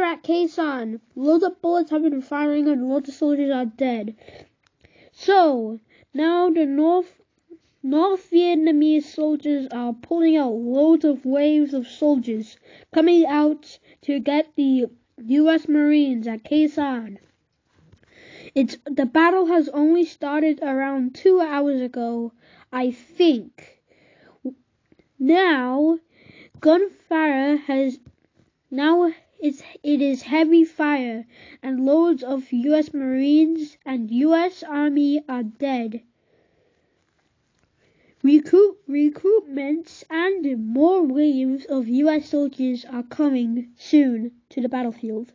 here at Khe Sanh. Loads of bullets have been firing and loads of soldiers are dead. So, now the North North Vietnamese soldiers are pulling out loads of waves of soldiers coming out to get the U.S. Marines at Khe Sanh. It's the battle has only started around two hours ago, I think. Now, gunfire has now it's, it is heavy fire, and loads of U.S. Marines and U.S. Army are dead. Recruit, recruitments and more waves of U.S. soldiers are coming soon to the battlefield.